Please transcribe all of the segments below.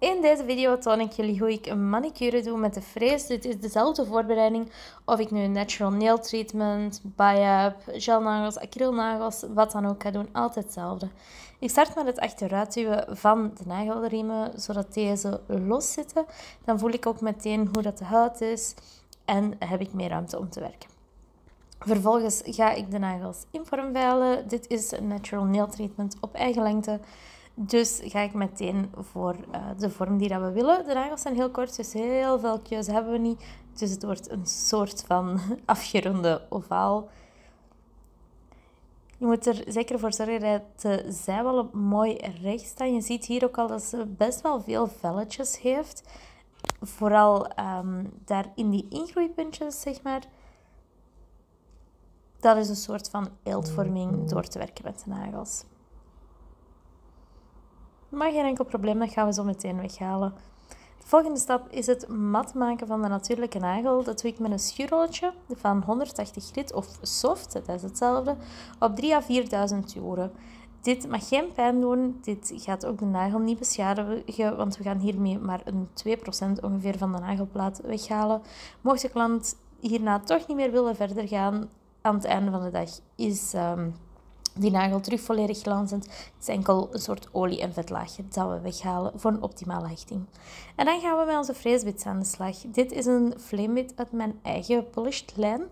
In deze video toon ik jullie hoe ik een manicure doe met de frees. Dit is dezelfde voorbereiding of ik nu een natural nail treatment, biap, gelnagels, acrylnagels, wat dan ook ga doen. Altijd hetzelfde. Ik start met het achteruitduwen van de nagelriemen, zodat deze los zitten. Dan voel ik ook meteen hoe dat de huid is en heb ik meer ruimte om te werken. Vervolgens ga ik de nagels in vorm veilen. Dit is een natural nail treatment op eigen lengte. Dus ga ik meteen voor uh, de vorm die dat we willen. De nagels zijn heel kort, dus heel veel keuze hebben we niet. Dus het wordt een soort van afgeronde ovaal. Je moet er zeker voor zorgen dat de zijwallen mooi recht staan. Je ziet hier ook al dat ze best wel veel velletjes heeft. Vooral um, daar in die ingroeipuntjes, zeg maar. Dat is een soort van eeltvorming door te werken met de nagels. Maar geen enkel probleem, dat gaan we zo meteen weghalen. De volgende stap is het mat maken van de natuurlijke nagel. Dat doe ik met een schuurrolletje van 180 grit of soft, dat is hetzelfde, op 3 à 4000 euro. Dit mag geen pijn doen, dit gaat ook de nagel niet beschadigen, want we gaan hiermee maar een 2% ongeveer van de nagelplaat weghalen. Mocht de klant hierna toch niet meer willen verder gaan, aan het einde van de dag is... Um, die nagel terug volledig glanzend. Het is enkel een soort olie- en vetlaagje dat we weghalen voor een optimale hechting. En dan gaan we met onze freesbits aan de slag. Dit is een flamebit uit mijn eigen polished lijn.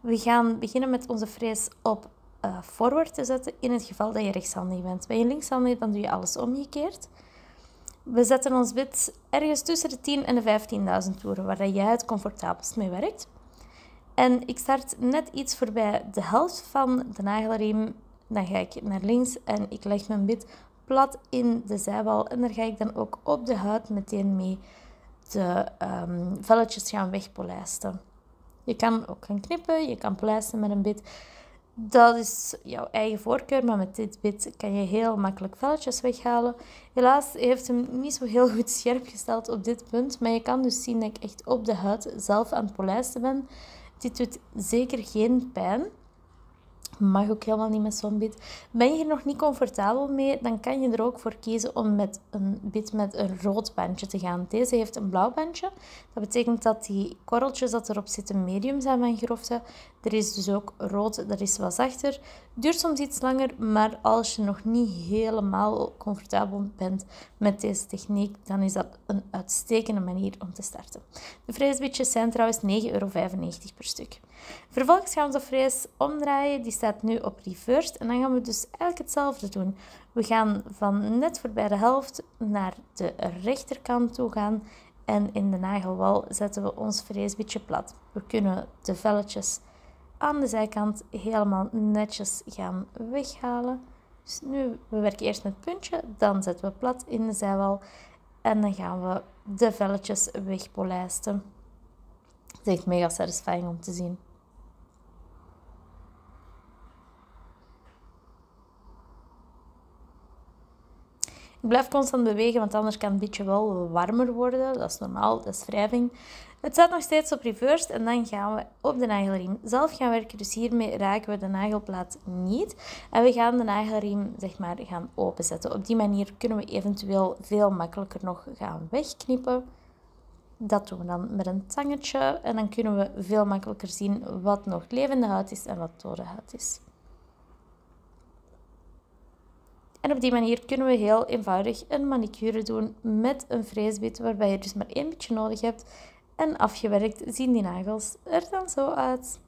We gaan beginnen met onze frees op uh, forward te zetten in het geval dat je rechtshandig bent. Ben je linkshandig, dan doe je alles omgekeerd. We zetten ons bit ergens tussen de 10 en de 15.000 toeren, waar jij het comfortabelst mee werkt. En ik start net iets voorbij de helft van de nagelriem dan ga ik naar links en ik leg mijn bit plat in de zijwal. En daar ga ik dan ook op de huid meteen mee de um, velletjes gaan wegpolijsten. Je kan ook gaan knippen, je kan polijsten met een bit. Dat is jouw eigen voorkeur, maar met dit bit kan je heel makkelijk velletjes weghalen. Helaas heeft hem niet zo heel goed scherp gesteld op dit punt, maar je kan dus zien dat ik echt op de huid zelf aan het polijsten ben. Dit doet zeker geen pijn mag ook helemaal niet met zo'n bit. Ben je hier nog niet comfortabel mee, dan kan je er ook voor kiezen om met een bit met een rood bandje te gaan. Deze heeft een blauw bandje. Dat betekent dat die korreltjes dat erop zitten medium zijn van grofte. Er is dus ook rood, dat is wat zachter. Duurt soms iets langer, maar als je nog niet helemaal comfortabel bent met deze techniek, dan is dat een uitstekende manier om te starten. De freesbitjes zijn trouwens 9,95 euro per stuk. Vervolgens gaan we de frees omdraaien. Die staat nu op reversed. En dan gaan we dus eigenlijk hetzelfde doen. We gaan van net voorbij de helft naar de rechterkant toe gaan. En in de nagelwal zetten we ons freesbitje plat. We kunnen de velletjes aan de zijkant helemaal netjes gaan weghalen. Dus nu, we werken eerst met het puntje, dan zetten we plat in de zijwal en dan gaan we de velletjes wegpolijsten. Het is echt mega satisfying om te zien. Ik blijf constant bewegen, want anders kan het beetje wel warmer worden. Dat is normaal, dat is wrijving. Het staat nog steeds op reversed en dan gaan we op de nagelriem zelf gaan werken. Dus hiermee raken we de nagelplaat niet. En we gaan de nagelriem zeg maar gaan openzetten. Op die manier kunnen we eventueel veel makkelijker nog gaan wegknippen. Dat doen we dan met een tangetje en dan kunnen we veel makkelijker zien wat nog levende huid is en wat dode huid is. En op die manier kunnen we heel eenvoudig een manicure doen met een freesbit, waarbij je dus maar één beetje nodig hebt. En afgewerkt zien die nagels er dan zo uit.